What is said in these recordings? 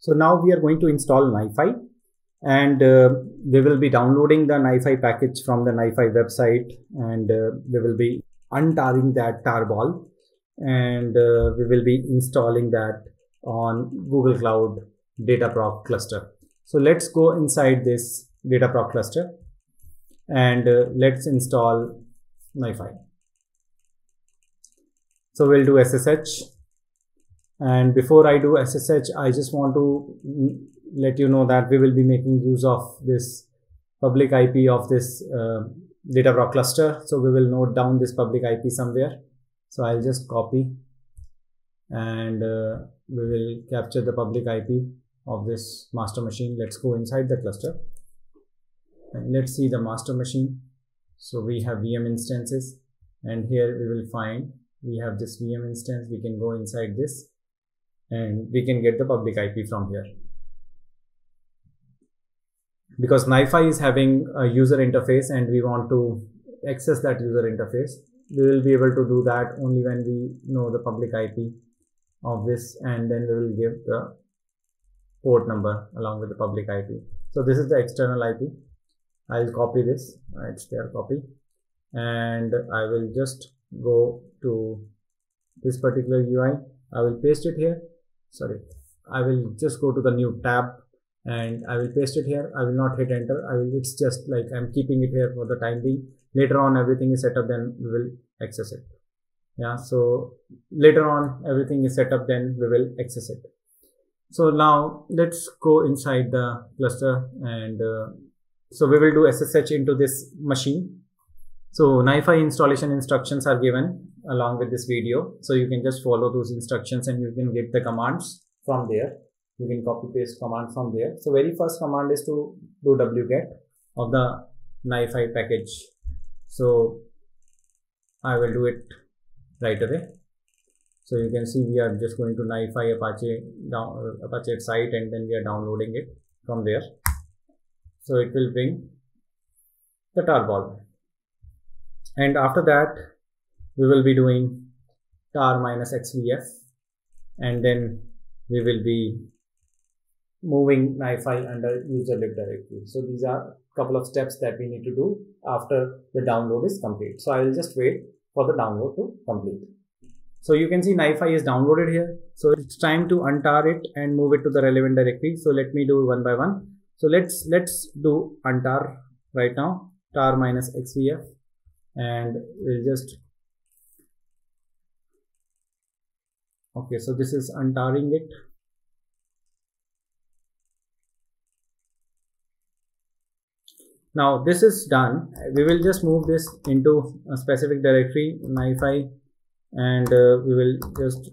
So now we are going to install NiFi and uh, we will be downloading the NiFi package from the NiFi website and uh, we will be untarring that tarball and uh, we will be installing that on Google Cloud Dataproc cluster. So let's go inside this Dataproc cluster and uh, let's install NiFi. So we'll do SSH and before I do SSH, I just want to let you know that we will be making use of this public IP of this uh, Dataproc cluster. So we will note down this public IP somewhere. So I'll just copy and uh, we will capture the public IP of this master machine. Let's go inside the cluster and let's see the master machine. So we have VM instances and here we will find we have this VM instance. We can go inside this and we can get the public IP from here. Because NiFi is having a user interface and we want to access that user interface, we will be able to do that only when we know the public IP of this and then we will give the port number along with the public IP. So this is the external IP. I'll copy this, it's there copy and I will just go to this particular UI. I will paste it here sorry. I will just go to the new tab and I will paste it here. I will not hit enter. I will it's just like I'm keeping it here for the time being. Later on everything is set up then we will access it. Yeah so later on everything is set up then we will access it. So now let's go inside the cluster and uh, so we will do SSH into this machine. So NiFi installation instructions are given along with this video. So you can just follow those instructions and you can get the commands from there. You can copy paste command from there. So very first command is to do wget of the NiFi package. So I will do it right away. So you can see we are just going to NiFi Apache down, Apache site and then we are downloading it from there. So it will bring the tarball and after that we will be doing tar minus xvf and then we will be moving NiFi under user lib directory. So these are a couple of steps that we need to do after the download is complete. So I will just wait for the download to complete. So you can see NiFi is downloaded here. So it's time to untar it and move it to the relevant directory. So let me do one by one. So let's let's do untar right now tar minus xvf and we'll just okay so this is untarring it. Now this is done. We will just move this into a specific directory nifi and uh, we will just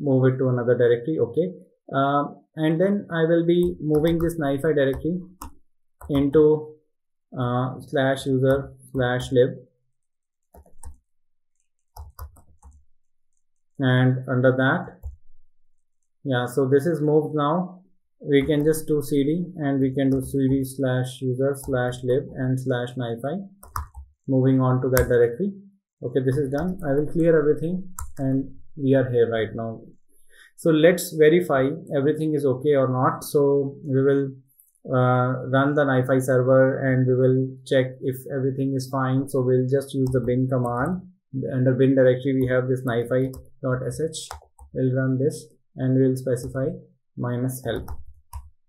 move it to another directory okay? Uh, and then I will be moving this nifi directory into uh, slash user slash lib and under that yeah so this is moved now. We can just do cd and we can do cd slash user slash lib and slash nifi moving on to that directory. Okay this is done. I will clear everything and we are here right now. So let's verify everything is okay or not. So we will uh, run the nifi server and we will check if everything is fine. So we'll just use the bin command under bin directory we have this nifi.sh we'll run this and we'll specify minus help.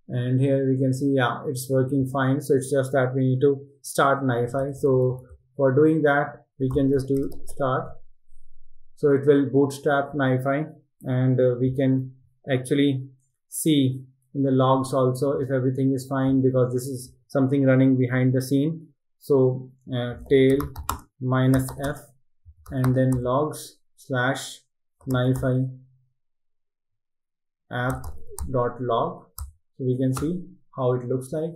And here we can see yeah it's working fine. So it's just that we need to start nifi so for doing that we can just do start. So it will bootstrap nifi and uh, we can actually see in the logs also if everything is fine because this is something running behind the scene. So uh, tail minus f and then logs slash nifi app dot log. So we can see how it looks like.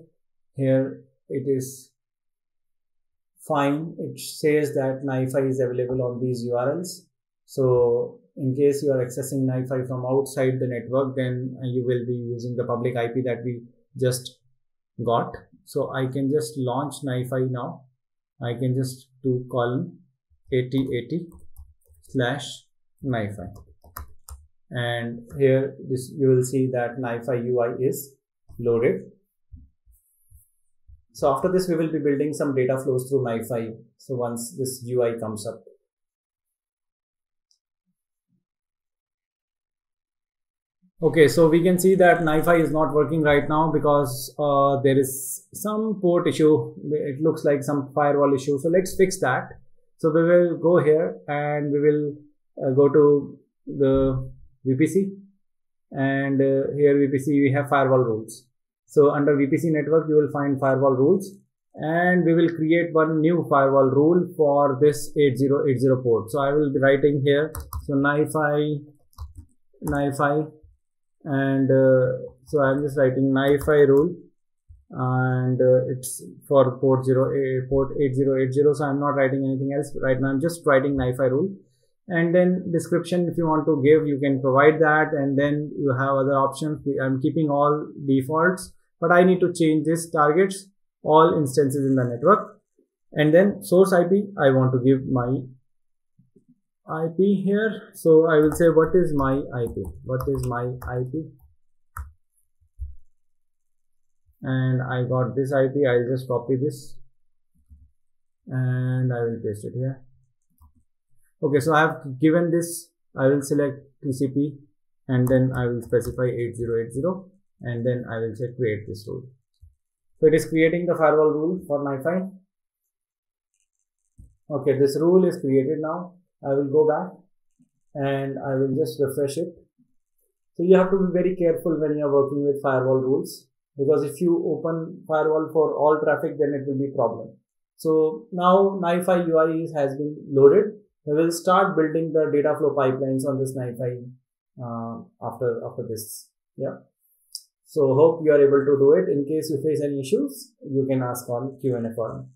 Here it is fine. It says that nifi is available on these urls so in case you are accessing nifi from outside the network then you will be using the public ip that we just got. So i can just launch nifi now. I can just do column 8080 slash nifi and here this you will see that NiFi UI is loaded. So after this we will be building some data flows through NiFi. So once this UI comes up. Okay, so we can see that NiFi is not working right now because uh, there is some port issue. It looks like some firewall issue. So let's fix that. So we will go here and we will uh, go to the VPC and uh, here VPC we have firewall rules. So under VPC network you will find firewall rules and we will create one new firewall rule for this 8080 port. So I will be writing here so NiFi NiFi and uh, so I'm just writing NiFi rule and uh, it's for port 0 a port 8080 so I'm not writing anything else right now. I'm just writing NiFi rule. And then description if you want to give you can provide that. And then you have other options. I'm keeping all defaults but I need to change this targets. All instances in the network. And then source IP I want to give my IP here. So I will say what is my IP? What is my IP? And I got this IP. I'll just copy this and I will paste it here. Okay, so I have given this. I will select TCP and then I will specify 8080 and then I will say create this rule. So it is creating the firewall rule for NiFi. Okay, this rule is created now I will go back and I will just refresh it. So you have to be very careful when you are working with firewall rules because if you open firewall for all traffic then it will be problem. So now NiFi UI has been loaded. We will start building the data flow pipelines on this NiFi uh, after after this. Yeah. So hope you are able to do it. In case you face any issues, you can ask on Q&A forum.